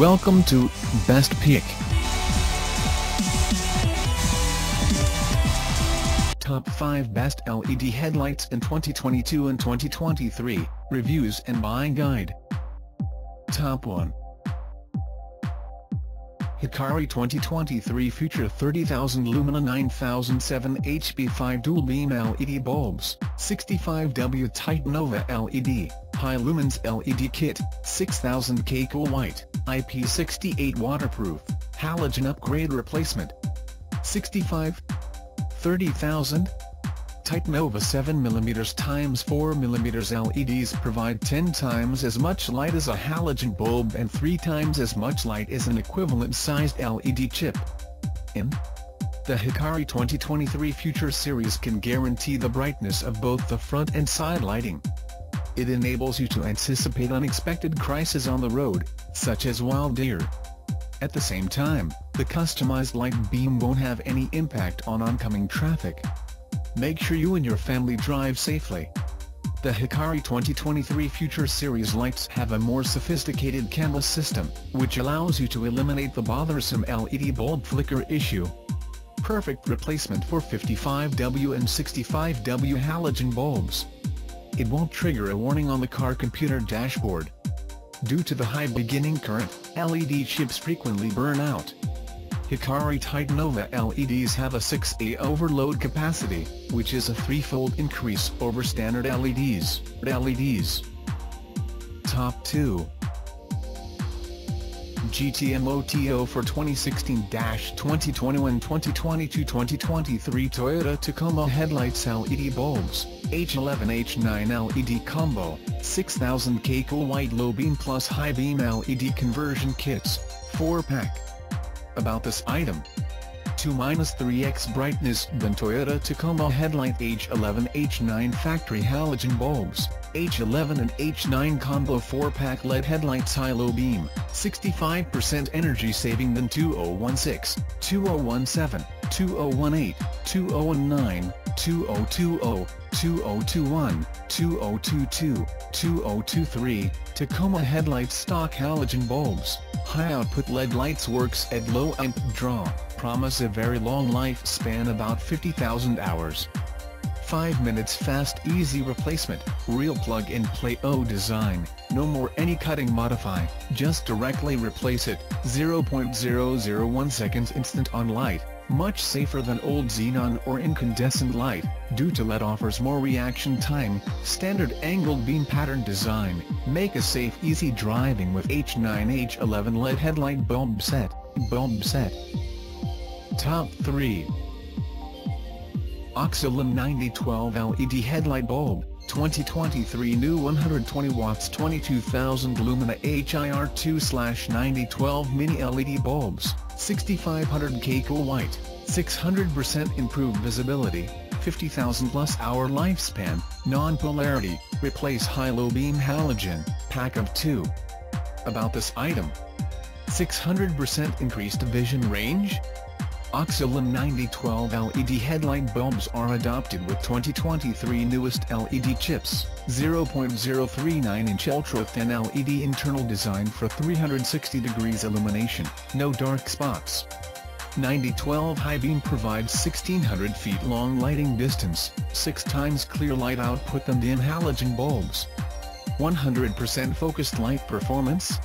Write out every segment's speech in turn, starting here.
Welcome to Best Pick. Top 5 Best LED Headlights in 2022 and 2023, Reviews and Buying Guide. Top 1 Hikari 2023 Future 30,000 Lumina 9007 HB5 Dual Beam LED Bulbs, 65W Titanova LED, High Lumens LED Kit, 6000K Cool White, IP68 Waterproof, Halogen Upgrade Replacement. 65 30,000 Titanova 7mm x 4mm LEDs provide 10 times as much light as a halogen bulb and 3 times as much light as an equivalent-sized LED chip. In the Hikari 2023 Future Series can guarantee the brightness of both the front and side lighting. It enables you to anticipate unexpected crises on the road, such as wild deer. At the same time, the customized light beam won't have any impact on oncoming traffic. Make sure you and your family drive safely. The Hikari 2023 Future Series lights have a more sophisticated camera system, which allows you to eliminate the bothersome LED bulb flicker issue. Perfect replacement for 55W and 65W halogen bulbs. It won't trigger a warning on the car computer dashboard. Due to the high beginning current, LED chips frequently burn out. Hikari Titanova LEDs have a 6A overload capacity, which is a threefold increase over standard LEDs. LEDs. Top 2 GTMOTO for 2016-2021 2022-2023 Toyota Tacoma Headlights LED Bulbs, H11H9 LED Combo, 6000K Cool White Low Beam plus High Beam LED Conversion Kits, 4-pack about this item. 2-3x brightness than Toyota Tacoma headlight H11 H9 factory halogen bulbs, H11 and H9 combo 4-pack LED headlights high-low beam, 65% energy saving than 2016, 2017, 2018, 2019, 2020, 2021, 2022, 2023, Tacoma headlights stock halogen bulbs, high-output LED lights works at low amp draw, promise a very long lifespan about 50,000 hours. 5 minutes fast easy replacement, real plug-and-play O design, no more any cutting modify, just directly replace it, 0.001 seconds instant on light, much safer than old xenon or incandescent light, due to LED offers more reaction time, standard angled beam pattern design, make a safe easy driving with H9H11 LED headlight bulb set, bulb set. Top 3 Oxilam 9012 LED headlight bulb, 2023 new 120 watts 22,000 lumina HIR2-9012 mini LED bulbs, 6500K cool white, 600% improved visibility, 50,000 plus hour lifespan, non-polarity, replace high-low beam halogen, pack of 2. About this item. 600% increased vision range? Oxilam 9012 LED headlight bulbs are adopted with 2023 newest LED chips, 0.039-inch ultra-thin LED internal design for 360 degrees illumination, no dark spots. 9012 high beam provides 1600 feet long lighting distance, 6 times clear light output than the halogen bulbs. 100% focused light performance,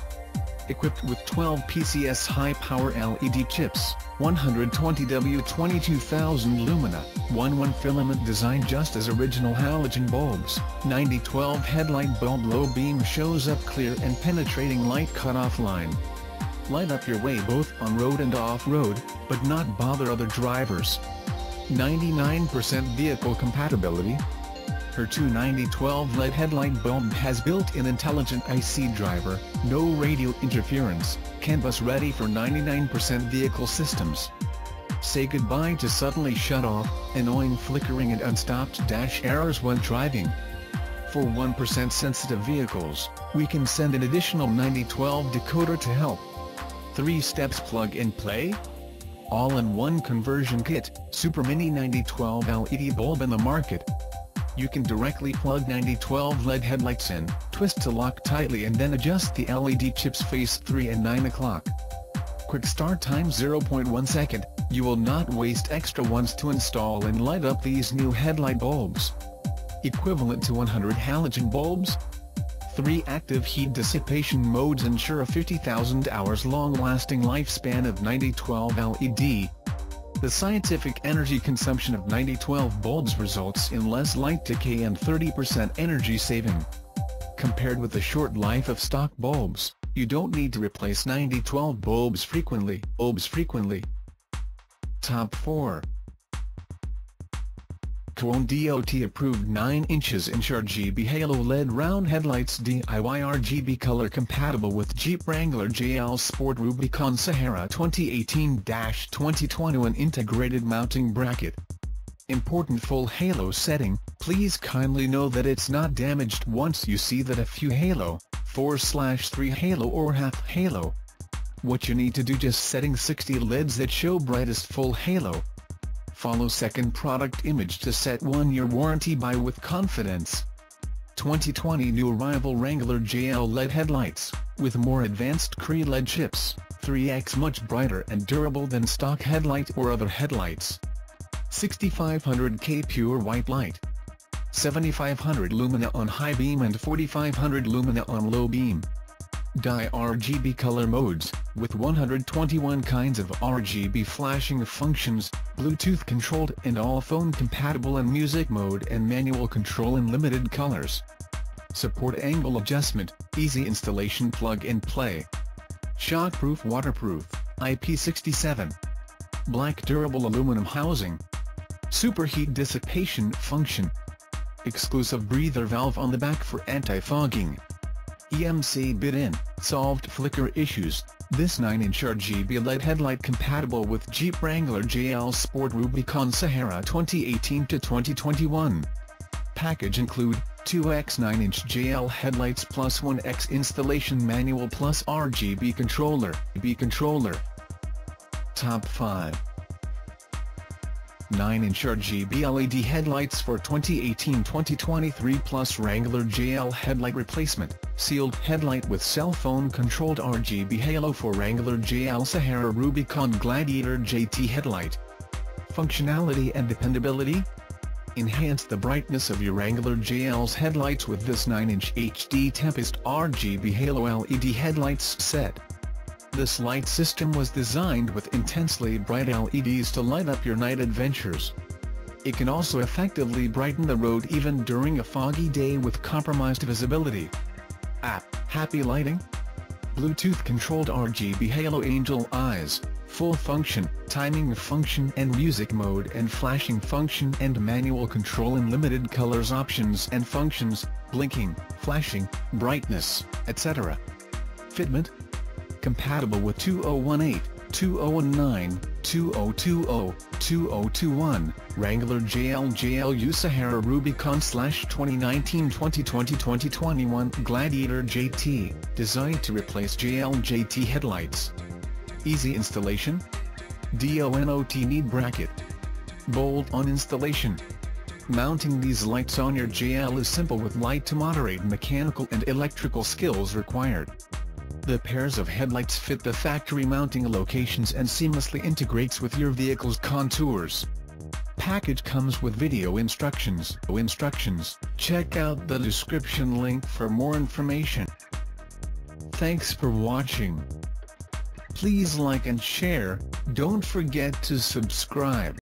equipped with 12 PCS high-power LED chips, 120W 22,000 lumina, 1-1 filament design just as original halogen bulbs, 9012 headlight bulb low beam shows up clear and penetrating light cutoff line. Light up your way both on road and off-road, but not bother other drivers. 99% vehicle compatibility, her 29012 LED headlight bulb has built-in intelligent IC driver, no radio interference, CANbus ready for 99% vehicle systems. Say goodbye to suddenly shut off, annoying flickering and unstopped dash errors when driving. For 1% sensitive vehicles, we can send an additional 9012 decoder to help. 3 steps plug and play? All-in-one conversion kit, Super Mini 9012 LED bulb in the market, You can directly plug 9012 LED headlights in, twist to lock tightly and then adjust the LED chips face 3 and 9 o'clock. Quick start time 0.1 second, you will not waste extra ones to install and light up these new headlight bulbs. Equivalent to 100 halogen bulbs? Three active heat dissipation modes ensure a 50,000 hours long-lasting lifespan of 9012 LED, the scientific energy consumption of 9012 bulbs results in less light decay and 30% energy saving. Compared with the short life of stock bulbs, you don't need to replace 9012 bulbs frequently. Bulbs frequently. Top 4 Cowone DOT approved 9 inches inch RGB halo LED round headlights DIY RGB color compatible with Jeep Wrangler JL Sport Rubicon Sahara 2018-2021 integrated mounting bracket. Important full halo setting, please kindly know that it's not damaged once you see that a few halo, 4-3 halo or half halo. What you need to do just setting 60 LEDs that show brightest full halo, Follow second product image to set one-year warranty by with confidence. 2020 new arrival Wrangler JL LED headlights, with more advanced Cree LED chips, 3x much brighter and durable than stock headlight or other headlights. 6500K pure white light. 7500 lumina on high beam and 4500 lumina on low beam. Dye RGB color modes, with 121 kinds of RGB flashing functions, Bluetooth controlled and all phone compatible in music mode and manual control in limited colors. Support angle adjustment, easy installation plug and play. Shockproof waterproof, IP67. Black durable aluminum housing. Superheat dissipation function. Exclusive breather valve on the back for anti-fogging. EMC bid in, solved flicker issues, this 9-inch RGB LED headlight compatible with Jeep Wrangler JL Sport Rubicon Sahara 2018-2021. Package include, 2x 9-inch JL headlights plus 1x installation manual plus RGB controller, B controller. Top 5 9-inch RGB LED headlights for 2018-2023 plus Wrangler JL headlight replacement, sealed headlight with cell phone controlled RGB halo for Wrangler JL Sahara Rubicon Gladiator JT headlight. Functionality and dependability? Enhance the brightness of your Wrangler JL's headlights with this 9-inch HD Tempest RGB Halo LED headlights set. This light system was designed with intensely bright LEDs to light up your night adventures. It can also effectively brighten the road even during a foggy day with compromised visibility. App, Happy Lighting? Bluetooth-controlled RGB Halo Angel Eyes, full function, timing function and music mode and flashing function and manual control in limited colors options and functions, blinking, flashing, brightness, etc. Fitment, compatible with 2018, 2019, 2020, 2021, Wrangler JL JLU Sahara Rubicon slash 2019-2020-2021 Gladiator JT, designed to replace JL JT headlights. Easy installation? DONOT need bracket. Bolt-on installation. Mounting these lights on your JL is simple with light to moderate mechanical and electrical skills required. The pairs of headlights fit the factory mounting locations and seamlessly integrates with your vehicle's contours. Package comes with video instructions. Instructions. Check out the description link for more information. Thanks for watching. Please like and share, don't forget to subscribe.